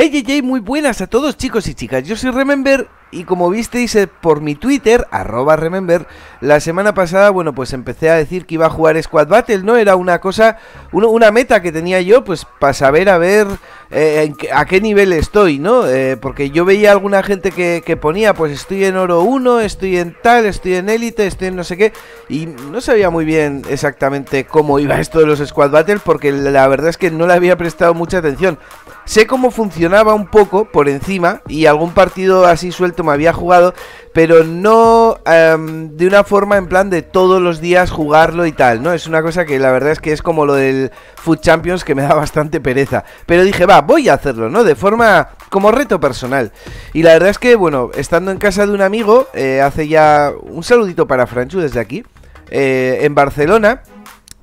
Hey, hey, hey, muy buenas a todos chicos y chicas, yo soy Remember y como visteis por mi Twitter, arroba Remember, la semana pasada, bueno, pues empecé a decir que iba a jugar Squad Battle, ¿no? Era una cosa, una meta que tenía yo, pues para saber a ver eh, a qué nivel estoy, ¿no? Eh, porque yo veía alguna gente que, ponía, pues estoy en oro 1, estoy en tal, estoy en élite, estoy en no sé qué, y no sabía muy bien exactamente cómo iba esto de los Squad Battle, porque la verdad es que no le había prestado mucha atención. Sé cómo funcionaba un poco por encima y algún partido así suelto me había jugado, pero no em, de una forma en plan de todos los días jugarlo y tal, ¿no? Es una cosa que la verdad es que es como lo del Food Champions que me da bastante pereza. Pero dije, va, voy a hacerlo, ¿no? De forma como reto personal. Y la verdad es que, bueno, estando en casa de un amigo, eh, hace ya un saludito para Franchu desde aquí, eh, en Barcelona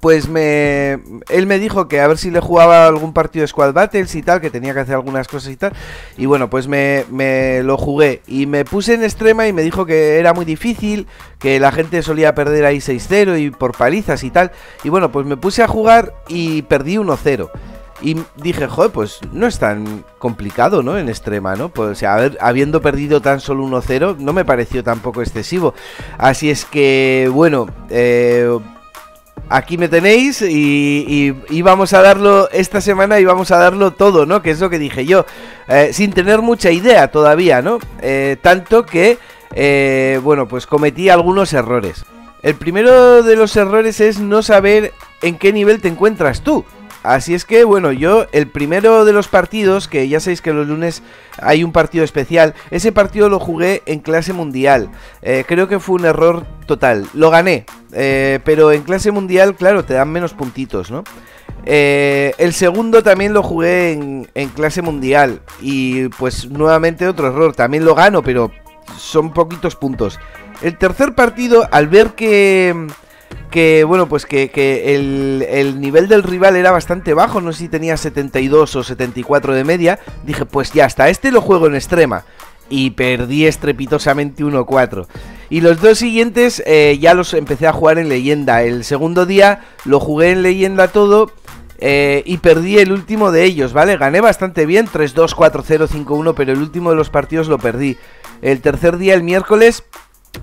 pues me él me dijo que a ver si le jugaba algún partido de Squad Battles y tal, que tenía que hacer algunas cosas y tal. Y bueno, pues me, me, lo jugué y me puse en extrema y me dijo que era muy difícil, que la gente solía perder ahí 6-0 y por palizas y tal. Y bueno, pues me puse a jugar y perdí 1-0. Y dije, joder, pues no es tan complicado, ¿no? En extrema, ¿no? Pues, o sea, habiendo perdido tan solo 1-0, no me pareció tampoco excesivo. Así es que, bueno, eh aquí me tenéis y, vamos a darlo esta semana y vamos a darlo todo, ¿no? Que es lo que dije yo, eh, sin tener mucha idea todavía, ¿no? Eh, tanto que, eh, bueno, pues cometí algunos errores. El primero de los errores es no saber en qué nivel te encuentras tú. Así es que, bueno, yo el primero de los partidos, que ya sabéis que los lunes hay un partido especial, ese partido lo jugué en clase mundial. Eh, creo que fue un error total. Lo gané, eh, pero en clase mundial, claro, te dan menos puntitos, ¿no? Eh, el segundo también lo jugué en, en clase mundial y pues nuevamente otro error. También lo gano, pero son poquitos puntos. El tercer partido, al ver que que bueno, pues que, el, nivel del rival era bastante bajo, no sé si tenía 72 o 74 de media, dije, pues ya hasta este lo juego en extrema. Y perdí estrepitosamente 1-4. Y los dos siguientes eh, ya los empecé a jugar en leyenda. El segundo día lo jugué en leyenda todo eh, y perdí el último de ellos, ¿vale? Gané bastante bien, 3-2, 4-0, 5-1, pero el último de los partidos lo perdí. El tercer día, el miércoles,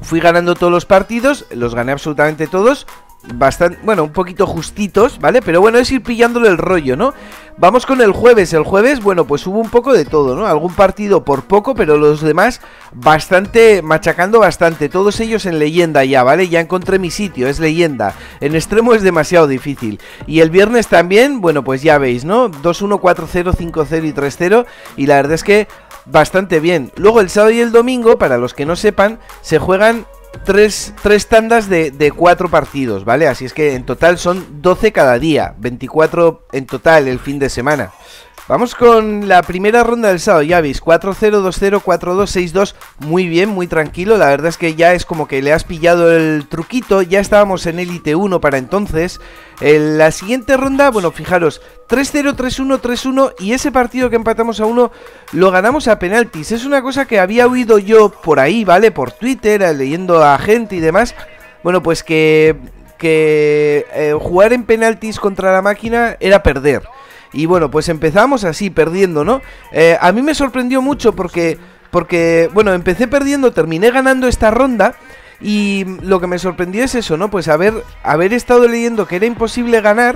Fui ganando todos los partidos, los gané absolutamente todos. Bastante, bueno, un poquito justitos, ¿vale? Pero bueno, es ir pillándole el rollo, ¿no? Vamos con el jueves. El jueves, bueno, pues hubo un poco de todo, ¿no? Algún partido por poco, pero los demás bastante, machacando bastante. Todos ellos en leyenda ya, ¿vale? Ya encontré mi sitio, es leyenda. En extremo es demasiado difícil. Y el viernes también, bueno, pues ya veis, ¿no? 2-1, 4-0, 5-0 y 3-0. Y la verdad es que bastante bien. Luego el sábado y el domingo, para los que no sepan, se juegan tres, tres tandas de, de, cuatro partidos, ¿vale? Así es que en total son 12 cada día, 24 en total el fin de semana. Vamos con la primera ronda del sábado, ya veis, 4-0, 2-0, 4-2, 6-2, muy bien, muy tranquilo, la verdad es que ya es como que le has pillado el truquito, ya estábamos en Elite 1 para entonces. En la siguiente ronda, bueno, fijaros, 3-0, 3-1, 3-1 y ese partido que empatamos a 1 lo ganamos a penaltis. Es una cosa que había oído yo por ahí, ¿vale? Por Twitter, leyendo a gente y demás. Bueno, pues que, que eh, jugar en penaltis contra la máquina era perder. Y bueno, pues empezamos así, perdiendo, ¿no? Eh, a mí me sorprendió mucho porque, porque, bueno, empecé perdiendo, terminé ganando esta ronda. Y lo que me sorprendió es eso, ¿no? Pues haber, haber estado leyendo que era imposible ganar.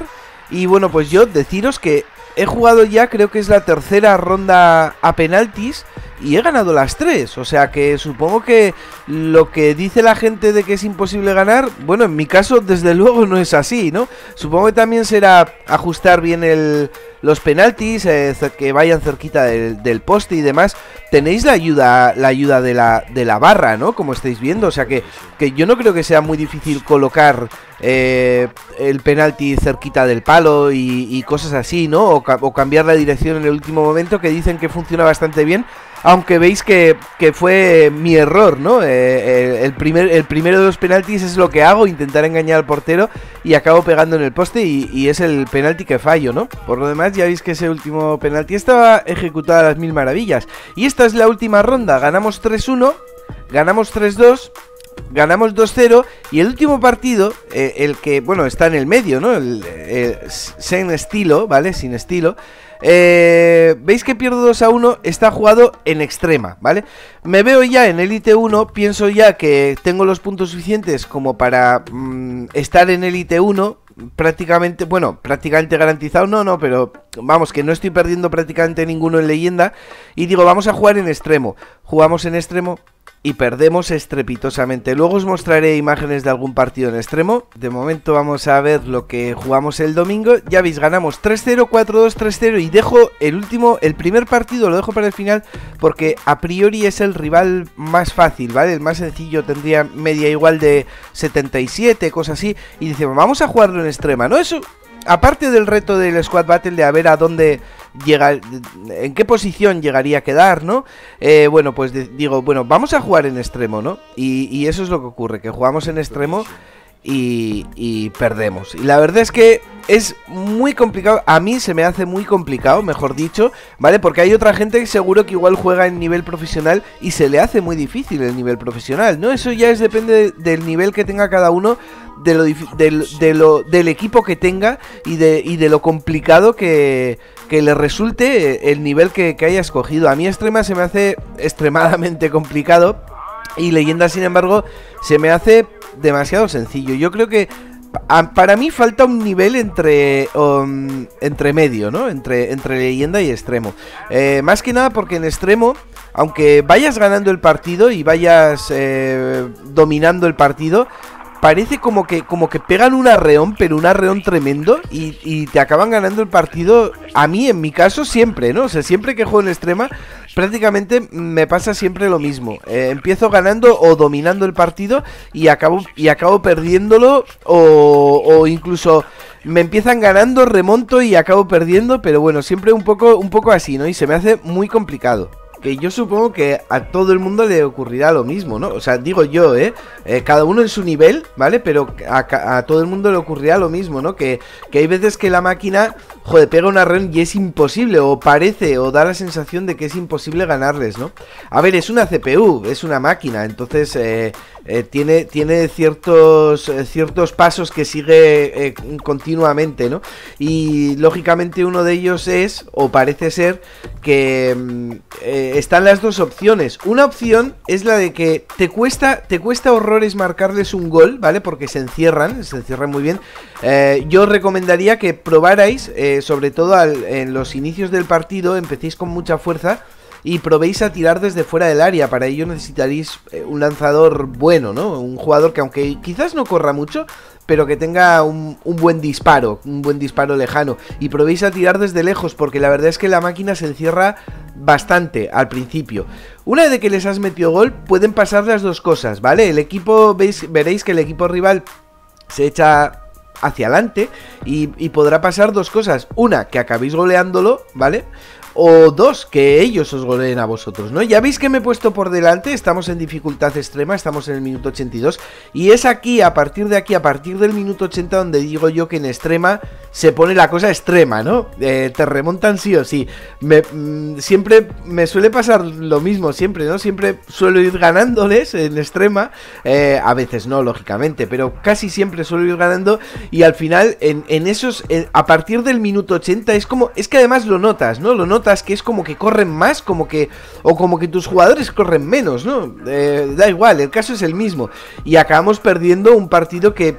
Y bueno, pues yo deciros que he jugado ya, creo que es la tercera ronda a penaltis y he ganado las tres. O sea que supongo que lo que dice la gente de que es imposible ganar, bueno, en mi caso desde luego no es así, ¿no? Supongo que también será ajustar bien el, los penaltis, eh, que vayan cerquita del, poste y demás. Tenéis la ayuda, la ayuda de la, de la barra, ¿no? Como estáis viendo. O sea que, que yo no creo que sea muy difícil colocar eh, el penalti cerquita del palo y, cosas así, ¿no? o cambiar la dirección en el último momento, que dicen que funciona bastante bien. Aunque veis que, fue mi error, ¿no? Eh, eh, el, primer, el primero de los penaltis es lo que hago, intentar engañar al portero y acabo pegando en el poste y, es el penalti que fallo, ¿no? Por lo demás ya veis que ese último penalti estaba ejecutado a las mil maravillas. Y esta es la última ronda, ganamos 3-1, ganamos 3-2 ganamos 2-0 y el último partido, eh, el que, bueno, está en el medio, ¿no? El, sin estilo, ¿vale? Sin estilo. Eh, ¿Veis que pierdo 2 a 1? Está jugado en extrema, ¿vale? Me veo ya en Elite 1, pienso ya que tengo los puntos suficientes como para mm, estar en Elite 1 prácticamente, bueno, prácticamente garantizado, no, no, pero vamos, que no estoy perdiendo prácticamente ninguno en leyenda. Y digo, vamos a jugar en extremo. Jugamos en extremo, y perdemos estrepitosamente. Luego os mostraré imágenes de algún partido en extremo. De momento vamos a ver lo que jugamos el domingo. Ya veis, ganamos 3-0, 4-2, 3-0 y dejo el último, el primer partido lo dejo para el final porque a priori es el rival más fácil, ¿vale? El más sencillo tendría media igual de 77, cosas así. Y dice, vamos a jugarlo en extrema, ¿no? Eso aparte del reto del Squad Battle de a ver a dónde llega, en qué posición llegaría a quedar, ¿no? Eh, bueno, pues digo, bueno, vamos a jugar en extremo, ¿no? Y, y, eso es lo que ocurre, que jugamos en extremo y, y, perdemos. Y la verdad es que es muy complicado, a mí se me hace muy complicado, mejor dicho, ¿vale? Porque hay otra gente que seguro que igual juega en nivel profesional y se le hace muy difícil el nivel profesional, ¿no? Eso ya es depende del nivel que tenga cada uno de lo, de lo, del equipo que tenga y de, y de lo complicado que, que le resulte el nivel que, que, haya escogido. A mí extrema se me hace extremadamente complicado y leyenda sin embargo se me hace demasiado sencillo. Yo creo que para mí falta un nivel entre um, entre medio, ¿no? Entre, entre leyenda y extremo. Eh, más que nada porque en extremo, aunque vayas ganando el partido y vayas eh, dominando el partido, parece como que, como que pegan un arreón, pero un arreón tremendo y, y, te acaban ganando el partido. A mí, en mi caso, siempre, ¿no? O sea, siempre que juego en extrema, prácticamente me pasa siempre lo mismo. Eh, empiezo ganando o dominando el partido y acabo, y acabo perdiéndolo o, o incluso me empiezan ganando, remonto y acabo perdiendo, pero bueno, siempre un poco, un poco así, ¿no? Y se me hace muy complicado que yo supongo que a todo el mundo le ocurrirá lo mismo, ¿no? O sea, digo yo, ¿eh? eh cada uno en su nivel, ¿vale? Pero a, todo el mundo le ocurrirá lo mismo, ¿no? Que, que hay veces que la máquina, joder, pega una run y es imposible, o parece, o da la sensación de que es imposible ganarles, ¿no? A ver, es una CPU, es una máquina, entonces eh, eh, tiene, tiene ciertos, eh, ciertos pasos que sigue continuamente, ¿no? Y lógicamente uno de ellos es, o parece ser, que mm, están las dos opciones. Una opción es la de que te cuesta, te cuesta horrores marcarles un gol, ¿vale? Porque se encierran, se encierran muy bien. yo recomendaría que probarais, sobre todo en los inicios del partido, empecéis con mucha fuerza y probéis a tirar desde fuera del área. Para ello necesitaréis eh, un lanzador bueno, ¿no? Un jugador que aunque quizás no corra mucho, pero que tenga un, buen disparo, un buen disparo lejano. Y probéis a tirar desde lejos, porque la verdad es que la máquina se encierra bastante al principio. Una vez que les has metido gol, pueden pasar las dos cosas, ¿vale? El equipo, veis, veréis que el equipo rival se echa hacia adelante y, podrá pasar dos cosas. Una, que acabéis goleándolo, ¿vale? O dos, que ellos os goleen a vosotros, ¿no? Ya veis que me he puesto por delante, estamos en dificultad extrema, estamos en el minuto 82 y es aquí, a partir de aquí, a partir del minuto 80 donde digo yo que en extrema se pone la cosa extrema, ¿no? Eh, te remontan sí o sí. Mm, siempre me suele pasar lo mismo, siempre, ¿no? Siempre suelo ir ganándoles en extrema, eh, a veces no, lógicamente, pero casi siempre suelo ir ganando y al final en esos, a partir del minuto 80 es como, es que además lo notas, ¿no? Lo notas que es como que corren más, como que. O como que tus jugadores corren menos, ¿no? Eh, da igual, el caso es el mismo. Y acabamos perdiendo un partido que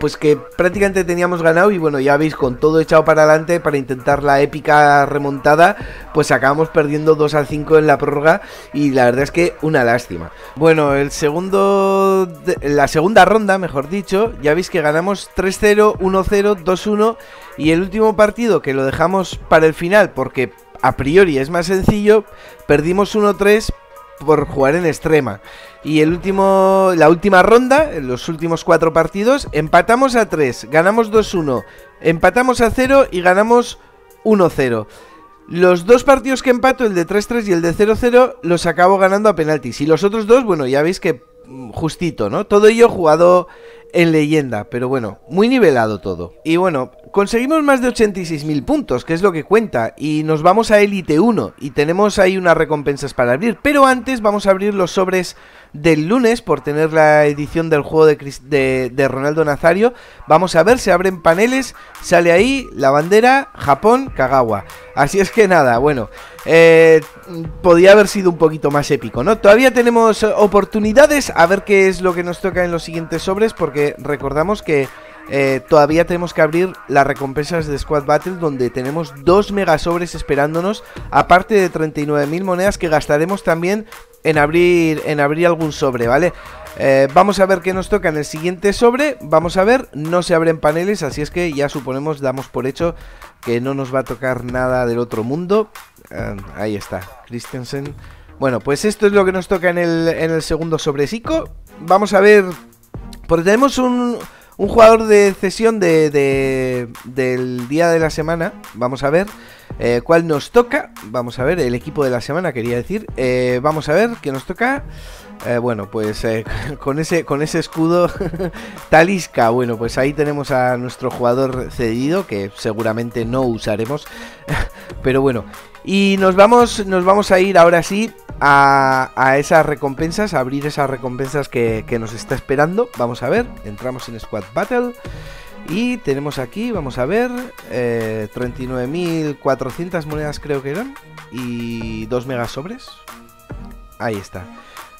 pues que prácticamente teníamos ganado y bueno, ya veis, con todo echado para adelante para intentar la épica remontada, pues acabamos perdiendo 2 al 5 en la prórroga y la verdad es que una lástima. Bueno, el segundo, la segunda ronda, mejor dicho, ya veis que ganamos 3-0, 1-0, 2-1 y el último partido que lo dejamos para el final porque a priori es más sencillo, perdimos 1-3 por jugar en extrema. Y el último, la última ronda, en los últimos cuatro partidos, empatamos a 3, ganamos 2-1, empatamos a 0 y ganamos 1-0. Los dos partidos que empato, el de 3-3 y el de 0-0, los acabo ganando a penaltis. Y los otros dos, bueno, ya veis que mm, justito, ¿no? Todo ello jugado en leyenda, pero bueno, muy nivelado todo. Y bueno, conseguimos más de 86.000 puntos, que es lo que cuenta, y nos vamos a Elite 1, y tenemos ahí unas recompensas para abrir, pero antes vamos a abrir los sobres del lunes por tener la edición del juego de, de, Ronaldo Nazario. Vamos a ver, se abren paneles, sale ahí la bandera Japón Kagawa. Así es que nada, bueno, eh, podía haber sido un poquito más épico, ¿no? Todavía tenemos oportunidades, a ver qué es lo que nos toca en los siguientes sobres, porque recordamos que eh, todavía tenemos que abrir las recompensas de Squad Battle donde tenemos dos megasobres esperándonos, aparte de 39.000 monedas que gastaremos también en abrir, en abrir algún sobre, ¿vale? Eh, vamos a ver qué nos toca en el siguiente sobre, vamos a ver, no se abren paneles, así es que ya suponemos, damos por hecho que no nos va a tocar nada del otro mundo. Eh, ahí está, Christensen. Bueno, pues esto es lo que nos toca en el, en el segundo sobresico. Vamos a ver, porque tenemos un, un jugador de cesión de, del día de la semana. Vamos a ver eh, cuál nos toca. Vamos a ver el equipo de la semana, quería decir. Eh, vamos a ver qué nos toca. Eh, bueno, pues con, ese, con ese escudo Talisca, bueno, pues ahí tenemos a nuestro jugador cedido que seguramente no usaremos. Pero bueno, y nos vamos, nos vamos a ir ahora sí a, esas recompensas, a abrir esas recompensas que, nos está esperando. Vamos a ver, entramos en Squad Battle. Y tenemos aquí, vamos a ver, eh, 39.400 monedas creo que eran. Y 2 megasobres. Ahí está.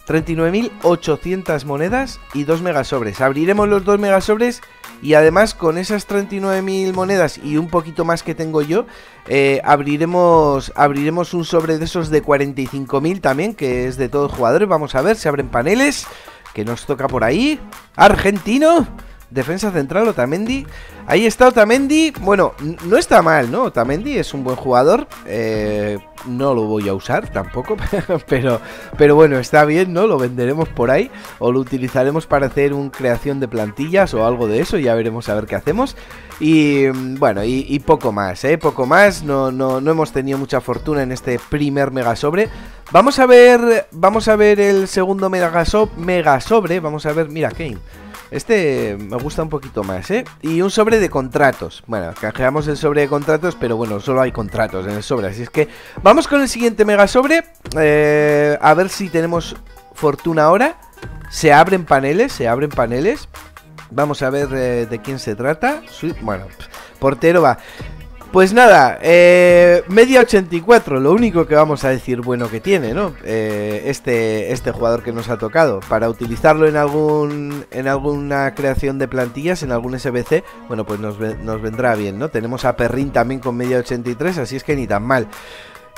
39.800 monedas y 2 megasobres. Abriremos los 2 megasobres y además con esas 39.000 monedas y un poquito más que tengo yo, eh, abriremos, abriremos un sobre de esos de 45.000 también, que es de todos jugadores. Vamos a ver, se abren paneles, que nos toca por ahí. Argentino. Defensa central, Otamendi. Ahí está Otamendi. Bueno, no está mal, ¿no? Otamendi es un buen jugador. Eh, no lo voy a usar tampoco. pero, pero bueno, está bien, ¿no? Lo venderemos por ahí. O lo utilizaremos para hacer un creación de plantillas o algo de eso. Ya veremos a ver qué hacemos. Y bueno, y, poco más, ¿eh? Poco más. No, no, no hemos tenido mucha fortuna en este primer mega sobre. Vamos a ver. Vamos a ver el segundo mega, mega sobre. Vamos a ver. Mira, Kane. Este me gusta un poquito más, ¿eh? Y un sobre de contratos. Bueno, canjeamos el sobre de contratos, pero bueno, solo hay contratos en el sobre. Así es que vamos con el siguiente mega sobre. Eh, a ver si tenemos fortuna ahora. Se abren paneles, se abren paneles. Vamos a ver eh, de quién se trata. Bueno, portero va. Pues nada, eh, media 84, lo único que vamos a decir bueno que tiene, ¿no? Eh, este, este jugador que nos ha tocado. Para utilizarlo en algún en alguna creación de plantillas, en algún SBC, bueno, pues nos, nos vendrá bien, ¿no? Tenemos a Perrin también con media 83, así es que ni tan mal.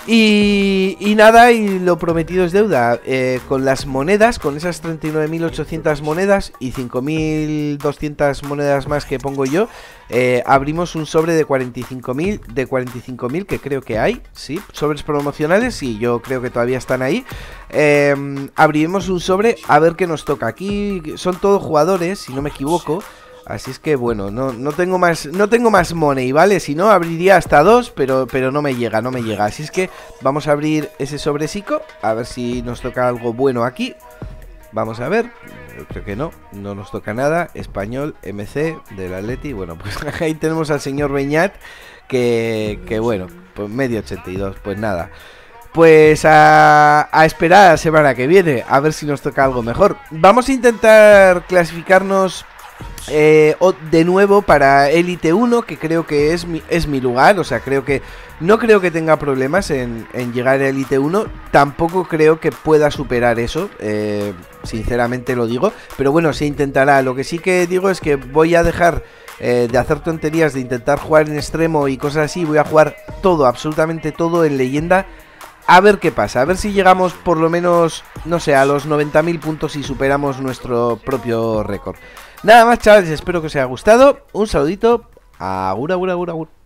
Y, nada, y lo prometido es deuda. Eh, con las monedas, con esas 39.800 monedas y 5.200 monedas más que pongo yo, eh, abrimos un sobre de 45.000, de 45.000 que creo que hay, sí, sobres promocionales, sí, yo creo que todavía están ahí. Eh, abriremos un sobre a ver qué nos toca. Aquí son todos jugadores, si no me equivoco. Así es que bueno, no, no, tengo más no tengo más money, ¿vale? Si no, abriría hasta dos, pero, pero no me llega, no me llega. Así es que vamos a abrir ese sobresico, a ver si nos toca algo bueno aquí. Vamos a ver, creo que no, no nos toca nada. Español, MC, del Atleti. Bueno, pues ahí tenemos al señor Beñat, que, que bueno, pues medio 82, pues nada. Pues a, a, esperar la semana que viene, a ver si nos toca algo mejor. Vamos a intentar clasificarnos eh, de nuevo para Elite 1, que creo que es mi, es mi lugar, o sea, creo que no creo que tenga problemas en, llegar a Elite 1, tampoco creo que pueda superar eso, eh, sinceramente lo digo, pero bueno, se intentará, lo que sí que digo es que voy a dejar eh, de hacer tonterías, de intentar jugar en extremo y cosas así, voy a jugar todo, absolutamente todo en leyenda. A ver qué pasa, a ver si llegamos por lo menos, no sé, a los 90.000 puntos y superamos nuestro propio récord. Nada más, chavales, espero que os haya gustado. Un saludito. Agur, agur, agur, agur.